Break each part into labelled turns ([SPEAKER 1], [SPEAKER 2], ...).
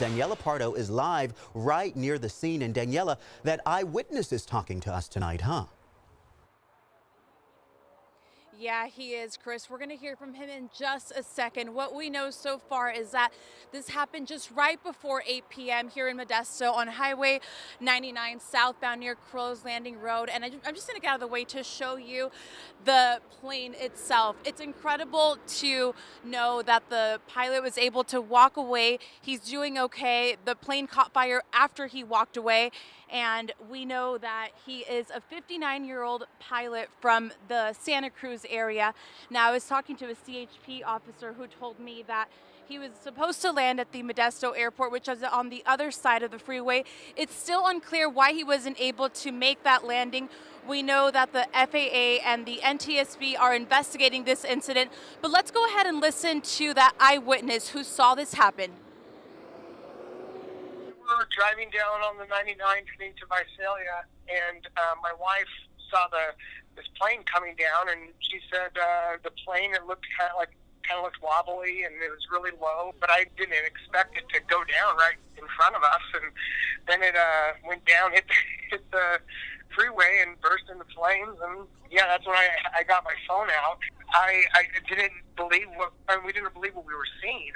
[SPEAKER 1] Daniela Pardo is live right near the scene. And Daniela, that eyewitness is talking to us tonight, huh?
[SPEAKER 2] Yeah, he is, Chris. We're going to hear from him in just a second. What we know so far is that this happened just right before 8 p.m. here in Modesto on Highway 99 southbound near Crow's Landing Road. And I'm just going to get out of the way to show you the plane itself. It's incredible to know that the pilot was able to walk away. He's doing okay. The plane caught fire after he walked away. And we know that he is a 59 year old pilot from the Santa Cruz area. Now, I was talking to a CHP officer who told me that he was supposed to land at the Modesto airport, which is on the other side of the freeway. It's still unclear why he wasn't able to make that landing. We know that the FAA and the NTSB are investigating this incident, but let's go ahead and listen to that eyewitness who saw this happen.
[SPEAKER 3] We were driving down on the 99 heading to Visalia, and uh, my wife saw the this plane coming down, and she said uh, the plane it looked kind of like kind of looked wobbly and it was really low, but I didn't expect it to go down right in front of us, and then it uh, went down, hit the, hit the freeway, and burst into flames, and yeah, that's when I I got my phone out. I I didn't believe what I mean, we didn't believe what we were seeing.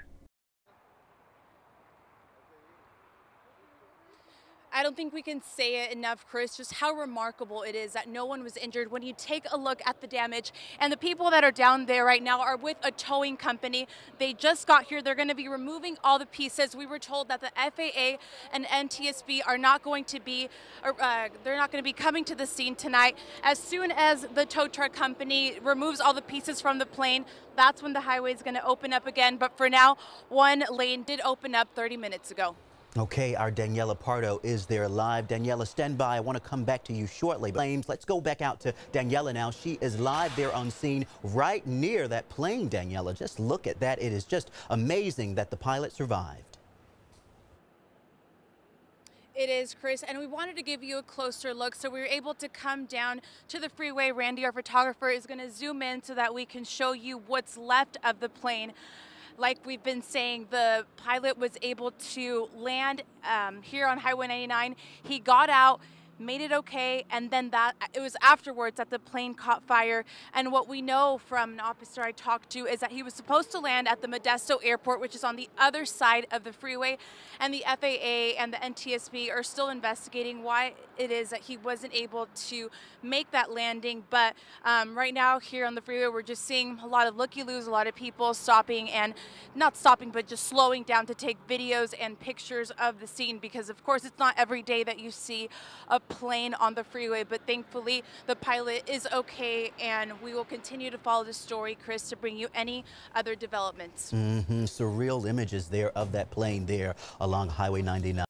[SPEAKER 2] I don't think we can say it enough, Chris, just how remarkable it is that no one was injured when you take a look at the damage. And the people that are down there right now are with a towing company. They just got here. They're going to be removing all the pieces. We were told that the FAA and NTSB are not going to be, uh, they're not going to be coming to the scene tonight. As soon as the tow truck company removes all the pieces from the plane, that's when the highway is going to open up again. But for now, one lane did open up 30 minutes ago.
[SPEAKER 1] Okay, our Daniela Pardo is there live. Daniela, stand by. I want to come back to you shortly. Flames, let's go back out to Daniela now. She is live there on scene right near that plane, Daniela. Just look at that. It is just amazing that the pilot survived.
[SPEAKER 2] It is, Chris, and we wanted to give you a closer look, so we were able to come down to the freeway. Randy, our photographer, is going to zoom in so that we can show you what's left of the plane like we've been saying, the pilot was able to land um, here on Highway 99. He got out made it okay, and then that it was afterwards that the plane caught fire. And what we know from an officer I talked to is that he was supposed to land at the Modesto Airport, which is on the other side of the freeway, and the FAA and the NTSB are still investigating why it is that he wasn't able to make that landing. But um, right now here on the freeway, we're just seeing a lot of looky-loos, a lot of people stopping and not stopping, but just slowing down to take videos and pictures of the scene because, of course, it's not every day that you see a plane on the freeway, but thankfully the pilot is okay, and we will continue to follow the story, Chris, to bring you any other developments.
[SPEAKER 1] Mm -hmm. Surreal images there of that plane there along Highway 99.